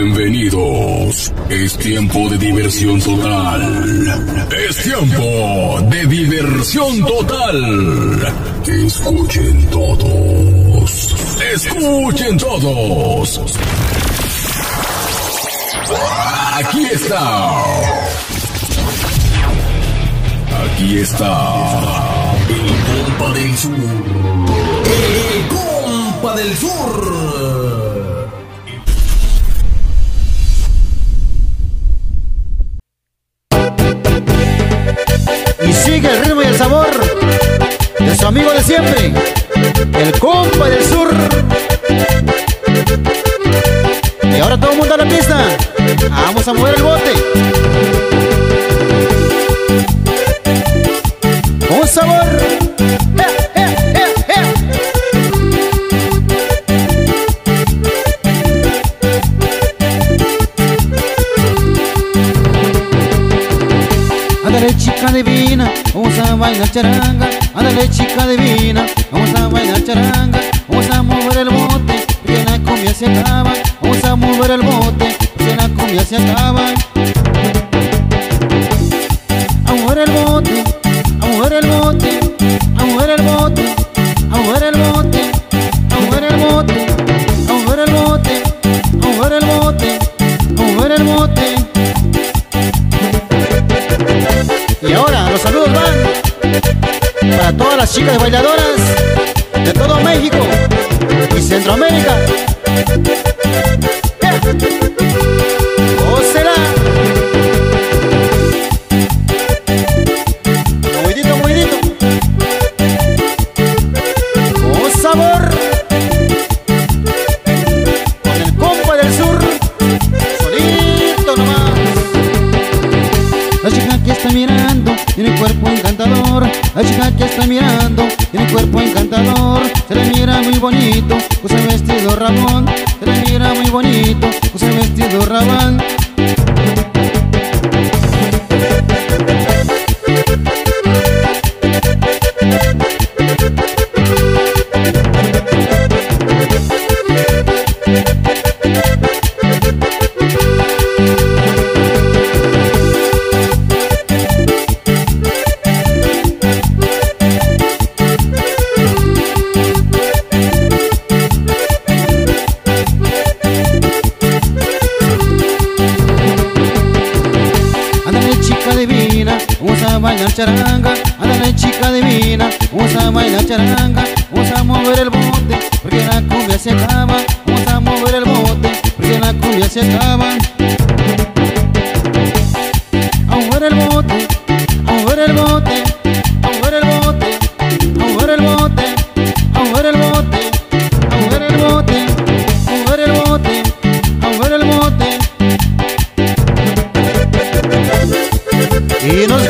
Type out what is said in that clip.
Bienvenidos. Es tiempo de diversión total. Es tiempo de diversión total. Escuchen todos. Escuchen todos. Aquí está. Aquí está. El compa del sur. El compa del sur. De su amigo de siempre, el compa del sur. Y ahora todo el mundo a la pista. Vamos a mover el bote. Chica divina, vamos a bailar charanga. Ándale chica divina, vamos a bailar charanga. Vamos a mover el bote, que la cumbia se. Para todas las chicas bailadoras de todo México y Centroamérica. ¿O será? Movidito, movidito. Con sabor. Encantador. La chica que está mirando tiene cuerpo encantador. Se le mira muy bonito, usa vestido ramón. Se le mira muy bonito, usa vestido rabán. bailar charanga, a la chica divina, vamos a charanga, vamos a mover el bote, porque la cumbia se acaba, vamos a mover el bote, porque la cumbia se acaba. A mover el bote, a mover el bote, a mover el bote, a mover el bote, a mover el bote, a mover el bote, a mover el bote, a mover el bote. Y nos